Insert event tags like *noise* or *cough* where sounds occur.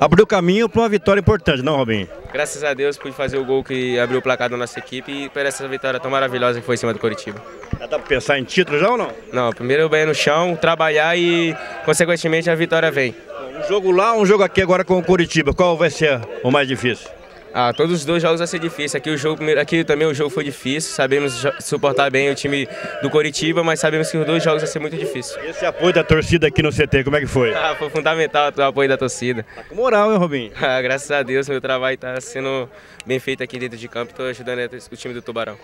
Abriu caminho para uma vitória importante, não, Robinho? Graças a Deus pude fazer o gol que abriu o placar da nossa equipe e por essa vitória tão maravilhosa que foi em cima do Coritiba. Já dá para pensar em título já ou não? Não, primeiro eu banho no chão, trabalhar e, consequentemente, a vitória vem. Um jogo lá, um jogo aqui agora com o Coritiba. Qual vai ser o mais difícil? Ah, todos os dois jogos vai ser difícil. Aqui o jogo, aqui também o jogo foi difícil. Sabemos suportar bem o time do Coritiba, mas sabemos que os dois jogos vai ser muito difícil. Esse apoio da torcida aqui no CT, como é que foi? Ah, foi fundamental o apoio da torcida. Tá com moral, hein, Robinho? *laughs* Ah, graças a Deus, meu trabalho está sendo bem feito aqui dentro de campo. Estou ajudando o time do Tubarão.